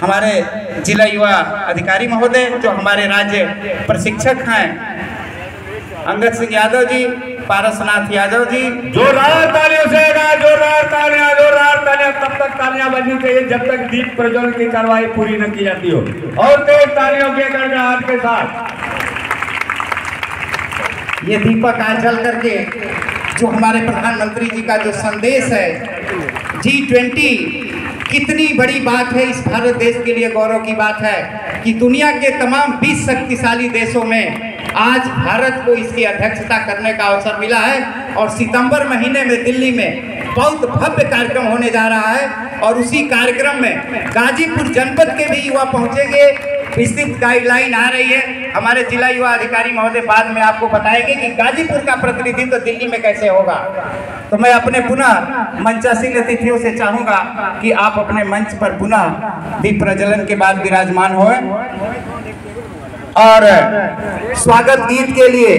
हमारे जिला युवा अधिकारी महोदय जो हमारे राज्य प्रशिक्षक हैं अंगद सिंह यादव जी पारसनाथ यादव जी। जोरदार तालियों से ना जोरदार तालियाँ जोरदार तालियाँ तब तक तालियाँ बजनी चाहिए जब तक दीप प्रज्वलन की कार्रवाई पूरी न की जाती हो। और तेज तालियों के गड़गड़ाहट के साथ। ये दीपक आज जल करके जो हमारे प्रधानमंत्री जी का जो संदेश है जी ट्वेंटी कितनी बड़ी बात है, इस भारत देश के लिए गौरव की बात है कि दुनिया के तमाम 20 शक्तिशाली देशों में आज भारत को इसकी अध्यक्षता करने का अवसर मिला है और सितंबर महीने में दिल्ली में बहुत भव्य कार्यक्रम होने जा रहा है और उसी कार्यक्रम में गाजीपुर जनपद के भी युवा पहुँचेंगे। विस्तृत गाइडलाइन आ रही है। हमारे जिला युवा अधिकारी महोदय, बाद में आपको बताएँगे कि गाजीपुर का प्रतिनिधित्व दिल्ली में कैसे होगा। तो मैं अपने पुनः मंचासीन अतिथियों से चाहूँगा कि आप अपने मंच पर पुनः दीप प्रज्वलन के बाद विराजमान हो और स्वागत गीत के लिए